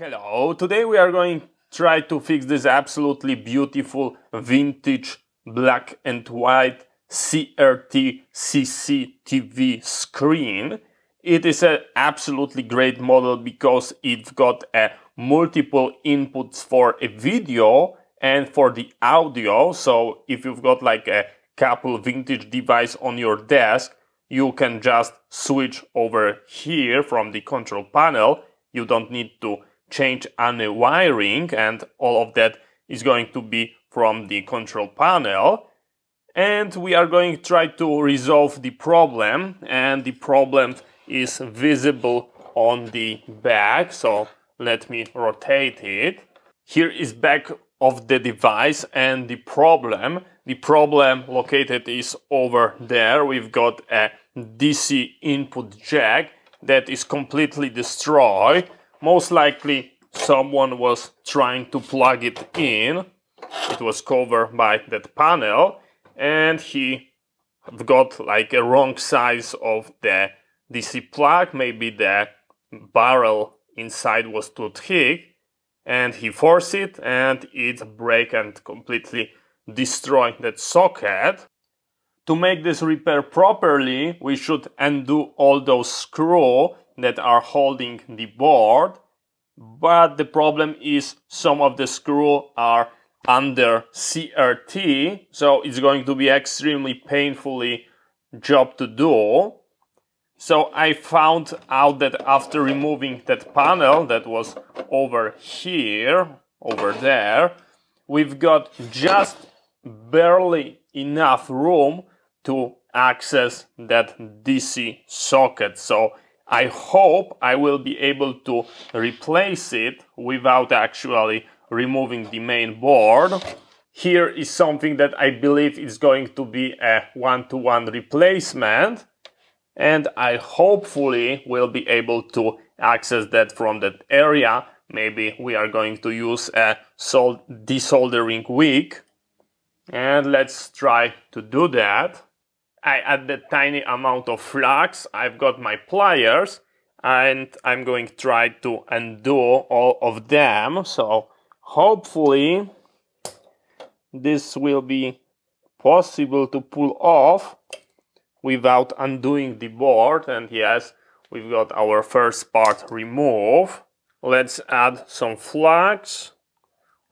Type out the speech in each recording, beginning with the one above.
Hello, today we are going to try to fix this absolutely beautiful vintage black and white CRT CCTV screen. It is an absolutely great model because it's got a multiple inputs for a video and for the audio. So if you've got like a couple vintage device on your desk, you can just switch over here from the control panel. You don't need to change any wiring and all of that is going to be from the control panel. And we are going to try to resolve the problem and the problem is visible on the back so let me rotate it. Here is back of the device and the problem. The problem located is over there. We've got a DC input jack that is completely destroyed most likely someone was trying to plug it in. It was covered by that panel and he got like a wrong size of the DC plug. Maybe the barrel inside was too thick and he forced it and it break and completely destroy that socket. To make this repair properly, we should undo all those screws that are holding the board. But the problem is some of the screws are under CRT, so it's going to be extremely painfully job to do. So I found out that after removing that panel that was over here, over there, we've got just barely enough room to access that DC socket. So I hope I will be able to replace it without actually removing the main board. Here is something that I believe is going to be a one-to-one -one replacement and I hopefully will be able to access that from that area. Maybe we are going to use a desoldering wick and let's try to do that. I add the tiny amount of flux, I've got my pliers, and I'm going to try to undo all of them. So hopefully this will be possible to pull off without undoing the board. And yes, we've got our first part removed. Let's add some flux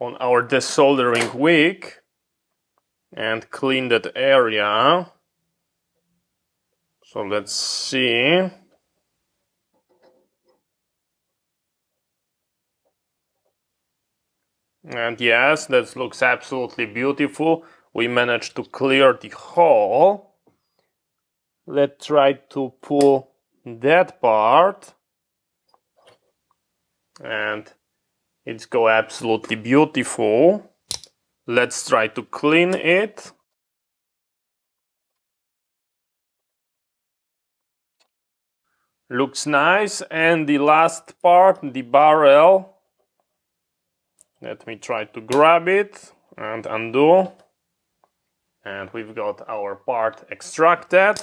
on our desoldering wick and clean that area. So let's see. And yes, that looks absolutely beautiful. We managed to clear the hole. Let's try to pull that part. And it's go absolutely beautiful. Let's try to clean it. Looks nice. And the last part the barrel. Let me try to grab it and undo. And we've got our part extracted.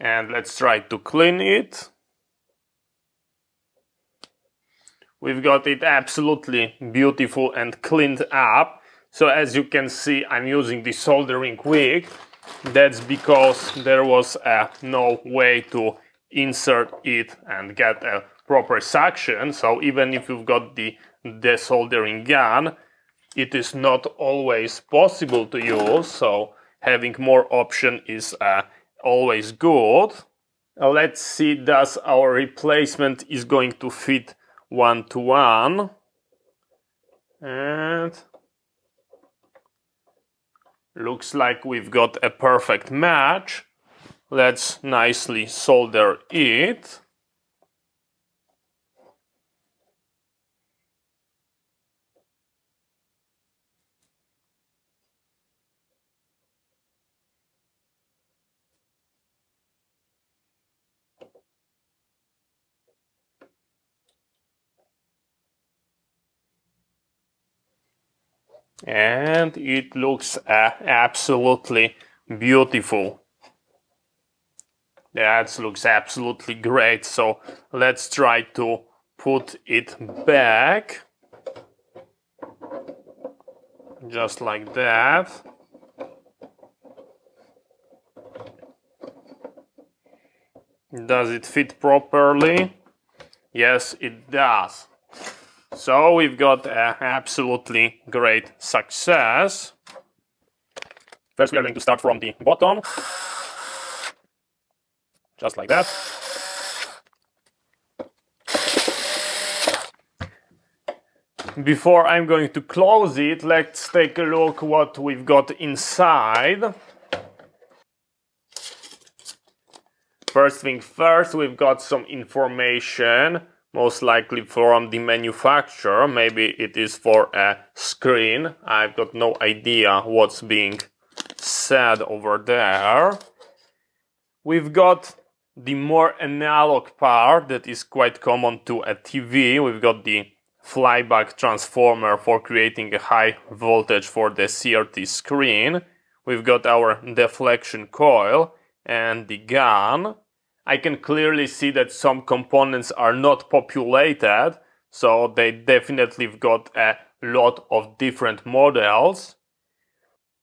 And let's try to clean it. We've got it absolutely beautiful and cleaned up. So as you can see I'm using the soldering wick. That's because there was uh, no way to insert it and get a proper suction. So even if you've got the desoldering gun, it is not always possible to use. So having more option is uh, always good. let's see does our replacement is going to fit one to one. And looks like we've got a perfect match. Let's nicely solder it. and it looks uh, absolutely beautiful. That looks absolutely great. So let's try to put it back. Just like that. Does it fit properly? Yes it does. So we've got an absolutely great success. First we are going to start from the bottom just like that Before I'm going to close it, let's take a look what we've got inside. First thing first, we've got some information, most likely from the manufacturer. Maybe it is for a screen. I've got no idea what's being said over there. We've got the more analog part that is quite common to a TV. We've got the flyback transformer for creating a high voltage for the CRT screen. We've got our deflection coil and the gun. I can clearly see that some components are not populated, so they definitely got a lot of different models.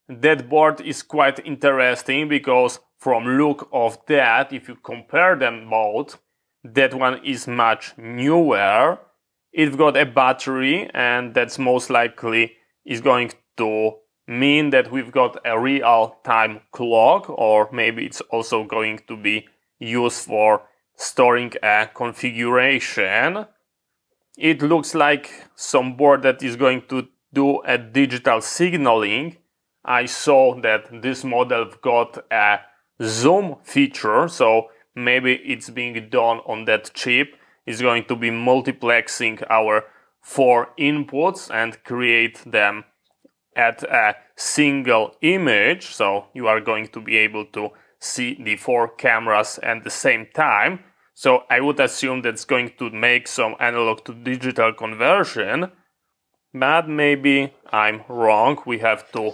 That board is quite interesting because from look of that, if you compare them both, that one is much newer it's got a battery and that's most likely is going to mean that we've got a real-time clock or maybe it's also going to be used for storing a configuration. It looks like some board that is going to do a digital signaling. I saw that this model got a zoom feature, so maybe it's being done on that chip It's going to be multiplexing our four inputs and create them at a single image. So you are going to be able to see the four cameras at the same time. So I would assume that's going to make some analog to digital conversion, but maybe I'm wrong. We have to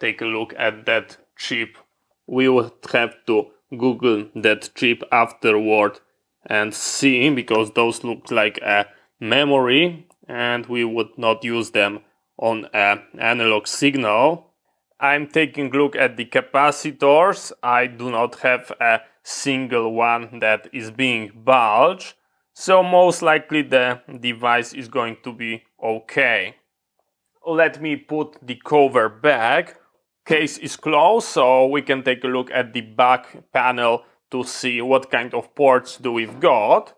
take a look at that chip. We would have to Google that chip afterward and see because those look like a memory and we would not use them on an analog signal. I'm taking a look at the capacitors. I do not have a single one that is being bulged. So most likely the device is going to be okay. Let me put the cover back. Case is closed so we can take a look at the back panel to see what kind of ports do we've got.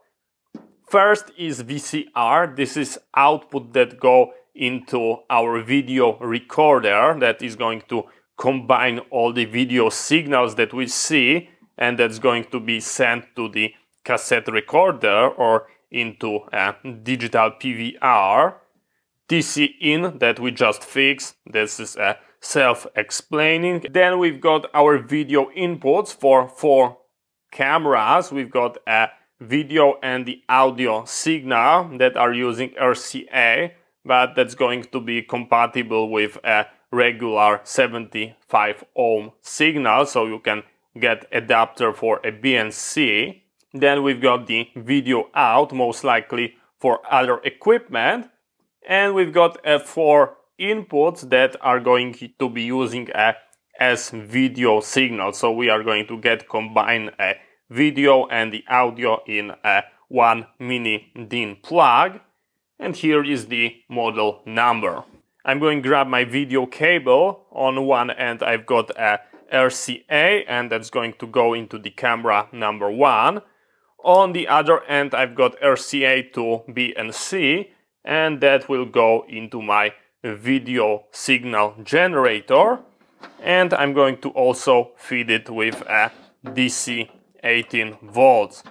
First is VCR. This is output that go into our video recorder that is going to combine all the video signals that we see and that's going to be sent to the cassette recorder or into a digital PVR. DC in that we just fixed. This is a self-explaining. Then we've got our video inputs for four cameras, we've got a video and the audio signal that are using RCA, but that's going to be compatible with a regular 75 ohm signal, so you can get adapter for a BNC. Then we've got the video out, most likely for other equipment. And we've got a four inputs that are going to be using a S-video signal. So we are going to get combine a video and the audio in a one mini DIN plug. And here is the model number. I'm going to grab my video cable. On one end I've got a RCA and that's going to go into the camera number one. On the other end I've got RCA to BNC and that will go into my video signal generator and I'm going to also feed it with a DC 18 volts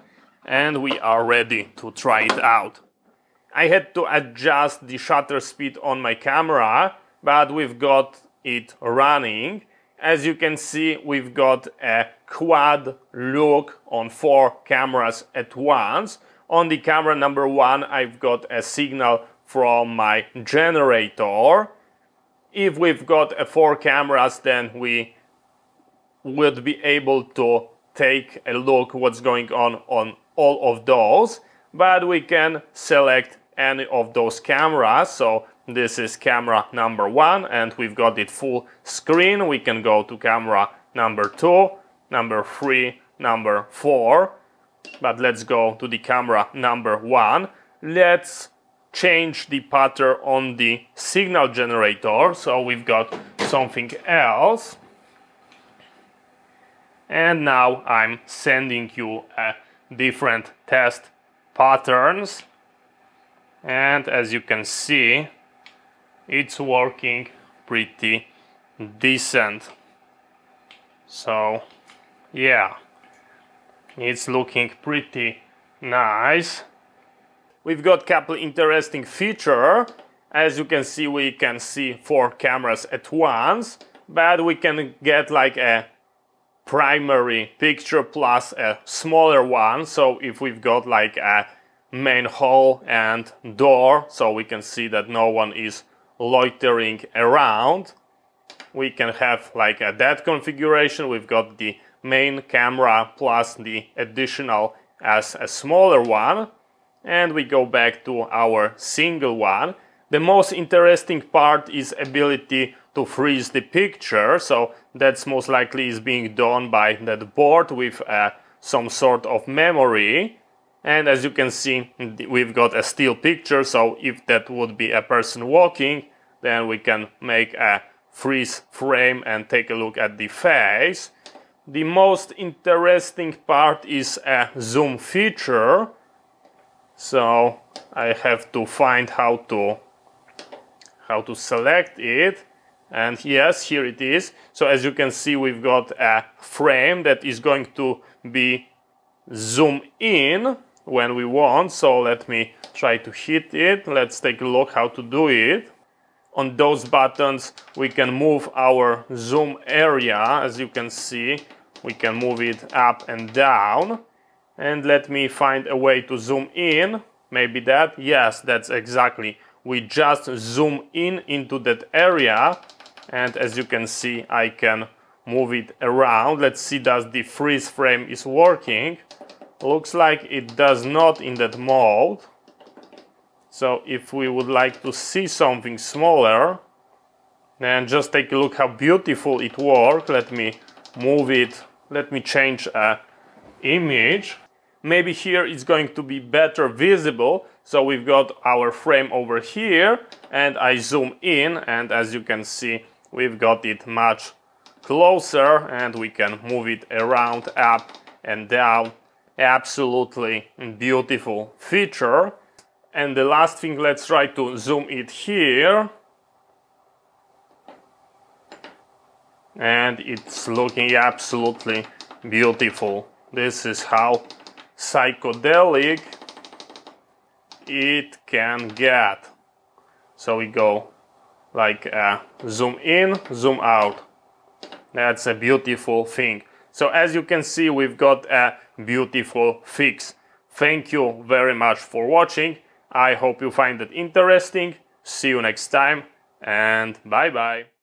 and we are ready to try it out. I had to adjust the shutter speed on my camera but we've got it running. As you can see we've got a quad look on four cameras at once. On the camera number one I've got a signal from my generator if we've got uh, four cameras, then we would be able to take a look what's going on on all of those. but we can select any of those cameras. So this is camera number one and we've got it full screen. We can go to camera number two, number three, number four. But let's go to the camera number one. Let's change the pattern on the signal generator. So we've got something else. And now I'm sending you a different test patterns. And as you can see, it's working pretty decent. So, yeah, it's looking pretty nice. We've got couple interesting feature. As you can see, we can see four cameras at once, but we can get like a primary picture plus a smaller one. So if we've got like a main hall and door, so we can see that no one is loitering around, we can have like a that configuration. We've got the main camera plus the additional as a smaller one and we go back to our single one. The most interesting part is ability to freeze the picture, so that's most likely is being done by that board with uh, some sort of memory. And as you can see, we've got a still picture, so if that would be a person walking, then we can make a freeze frame and take a look at the face. The most interesting part is a zoom feature, so I have to find how to how to select it. And yes here it is. So as you can see we've got a frame that is going to be zoom in when we want. So let me try to hit it. Let's take a look how to do it. On those buttons we can move our zoom area. As you can see we can move it up and down and let me find a way to zoom in. Maybe that? Yes, that's exactly. We just zoom in into that area and as you can see I can move it around. Let's see does the freeze frame is working. Looks like it does not in that mode. So if we would like to see something smaller, then just take a look how beautiful it works. Let me move it, let me change a image maybe here it's going to be better visible. So we've got our frame over here and I zoom in and as you can see, we've got it much closer and we can move it around, up and down. Absolutely beautiful feature. And the last thing, let's try to zoom it here. And it's looking absolutely beautiful. This is how psychedelic it can get. So we go like uh, zoom in, zoom out. That's a beautiful thing. So as you can see, we've got a beautiful fix. Thank you very much for watching. I hope you find it interesting. See you next time and bye bye.